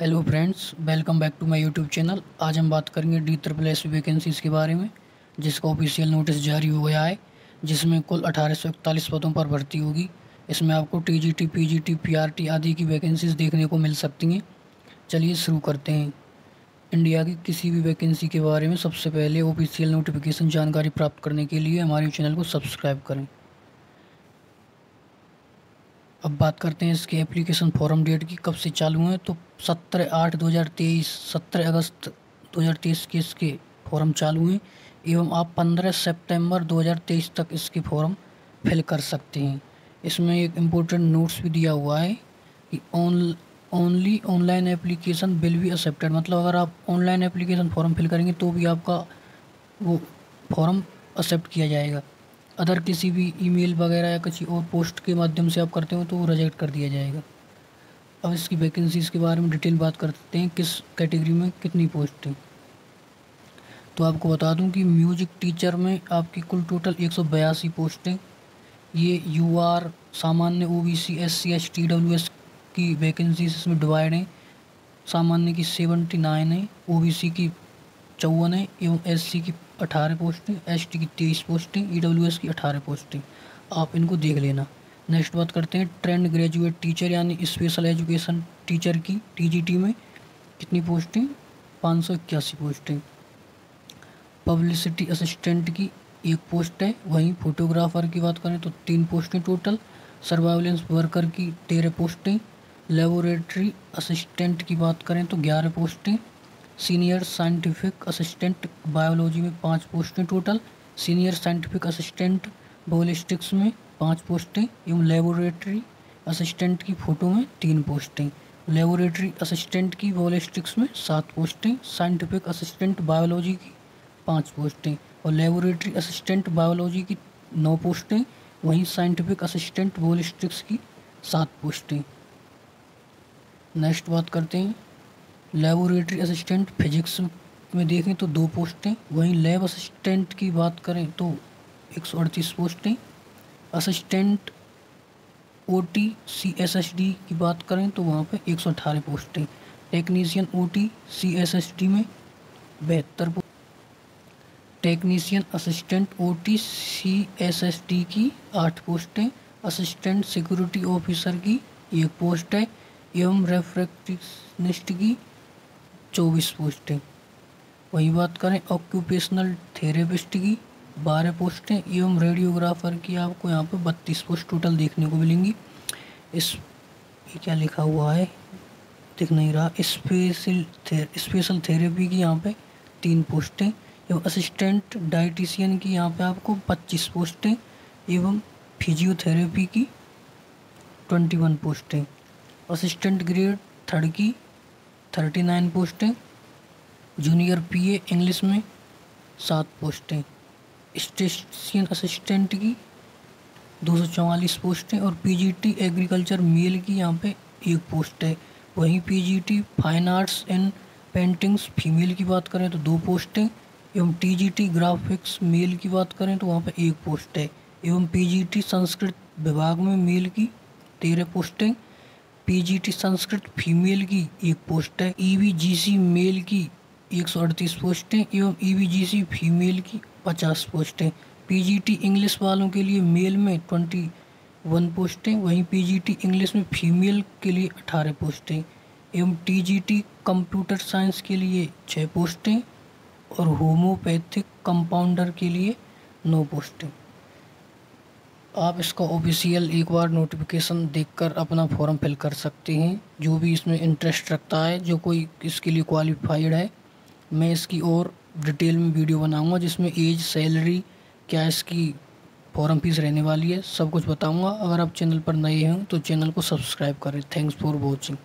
Hello friends welcome back to my YouTube channel आज हम बात करेंगे डी ट्रिपल एस वैकेंसीज़ के बारे में, जिसका ऑफिशियल नोटिस जारी हो गया है, जिसमें कुल अठारह सौ इकतालीस पदों पर भर्ती होगी। इसमें आपको T G T P G T P R T आदि की वैकेंसीज़ देखने को मिल सकती हैं। चलिए शुरू करते हैं। इंडिया की किसी भी वैकेंसी के बारे में सबसे पहले ऑफिशियल नोटिफिकेशन जानकारी प्राप्त करने के लिए हमारे चैनल को सब्सक्राइब करें। अब बात करते हैं इसके एप्लीकेशन फॉर्म डेट की, कब से चालू हैं? तो सत्रह आठ दो हज़ार तेईस, सत्रह अगस्त दो हज़ार तेईस के इसके फॉर्म चालू हैं, एवं आप पंद्रह सितंबर दो हज़ार तेईस तक इसके फॉर्म फिल कर सकते हैं। इसमें एक इम्पोर्टेंट नोट्स भी दिया हुआ है कि on only online application will be accepted मतलब अगर आप ऑनलाइन एप्लीकेशन फॉर्म फिल करेंगे तो भी आपका वो फॉर्म एक्सेप्ट किया जाएगा। अदर किसी भी ईमेल वगैरह या किसी और पोस्ट के माध्यम से आप करते हो तो वो रिजेक्ट कर दिया जाएगा। अब इसकी वैकेंसीज़ के बारे में डिटेल बात करते हैं, किस कैटेगरी में कितनी पोस्ट है। तो आपको बता दूँ कि म्यूज़िक टीचर में आपकी कुल टोटल एक सौ बयासी पोस्टें ये यू आर सामान्य O B C S C S T W S की वैकेंसीज इसमें डिवाइड हैं। सामान्य की सेवेंटी नाइन है ओ बी सी की चौवन है, एवं एस सी की अठारह पोस्टें एस की तेईस पोस्टें ई डब्ल्यू एस की अठारह पोस्टें आप इनको देख लेना। नेक्स्ट बात करते हैं ट्रेंड ग्रेजुएट टीचर यानी स्पेशल एजुकेशन टीचर की टीजीटी में कितनी पोस्टें पाँच सौ इक्यासी पोस्टें पब्लिसिटी असिस्टेंट की एक पोस्ट है, वहीं फोटोग्राफर की बात करें तो तीन पोस्टें टोटल सर्वाइलेंस वर्कर की तेरह पोस्टें लेबोरेटरी असिस्टेंट की बात करें तो ग्यारह पोस्टें सीनियर साइंटिफिक असिस्टेंट बायोलॉजी में पाँच पोस्टें total. Senior scientific assistant ballistics में पाँच पोस्टें, एवं लेबोरेटरी असिस्टेंट की फ़ोटो में तीन पोस्टें। लेबोरेटरी असिस्टेंट की बोलिस्टिक्स में सात पोस्टें, साइंटिफिक असिस्टेंट बायोलॉजी की पाँच पोस्टें, और लेबोरेटरी असिस्टेंट बायोलॉजी की नौ पोस्टें, वहीं साइंटिफिक असिस्टेंट बोलिस्टिक्स की सात पोस्टें। नेक्स्ट बात करते हैं। लेबोरेटरी असिस्टेंट फिजिक्स में देखें तो दो पोस्टें, वहीं लैब असिस्टेंट की बात करें तो एक सौ अड़तीस पोस्टें assistant O T C S S D की बात करें तो वहाँ पर एक सौ अठारह पोस्टें technician O T C S S D में बहत्तर technician assistant O T C S S D की आठ पोस्टें असिस्टेंट सिक्योरिटी ऑफिसर की एक पोस्ट है, एवं रेफ्रेक्टिनिस्ट की चौबीस पोस्टें। वही बात करें ऑक्यूपेशनल थेरेपिस्ट की बारह पोस्टें एवं रेडियोग्राफर की आपको यहाँ पर बत्तीस पोस्ट टोटल देखने को मिलेंगी। इस ये क्या लिखा हुआ है? दिख नहीं रहा। स्पेशल थे, स्पेशल थेरेपी की यहाँ पे तीन पोस्टें एवं असिस्टेंट डाइटिशियन की यहाँ पे आपको पच्चीस पोस्टें एवं फिजियोथेरेपी की ट्वेंटी वन पोस्टें। असिस्टेंट ग्रेड थर्ड की थर्टी नाइन पोस्टें, जूनियर पीए इंग्लिश में सात पोस्टें, स्टेशन असिस्टेंट की दो सौ चौवालीस पोस्टें और पीजीटी एग्रीकल्चर मेल की यहाँ पे एक पोस्ट है। वहीं PGT fine arts and paintings female की बात करें तो दो पोस्टें एवं टीजीटी ग्राफिक्स मेल की बात करें तो वहाँ पे एक पोस्ट है। एवं पीजीटी संस्कृत विभाग में मेल की तेरह पोस्टें पीजीटी संस्कृत फीमेल की एक पोस्ट है ईवीजीसी मेल की एक सौ अड़तीस पोस्टें एवं ईवीजीसी फीमेल की पचास पोस्टें पीजीटी इंग्लिश वालों के लिए मेल में ट्वेंटी वन पोस्टें वहीं पीजीटी इंग्लिश में फीमेल के लिए अठारह पोस्टें एवं टीजीटी कंप्यूटर साइंस के लिए छः पोस्टें और होम्योपैथिक कंपाउंडर के लिए नौ पोस्टें आप इसका ऑफिशियल एक बार नोटिफिकेशन देखकर अपना फॉर्म फिल कर सकते हैं। जो भी इसमें इंटरेस्ट रखता है, जो कोई इसके लिए क्वालिफाइड है, मैं इसकी और डिटेल में वीडियो बनाऊँगा, जिसमें एज सैलरी क्या इसकी फॉर्म फ़ीस रहने वाली है, सब कुछ बताऊँगा। अगर आप चैनल पर नए हैं तो चैनल को सब्सक्राइब करें। Thanks for watching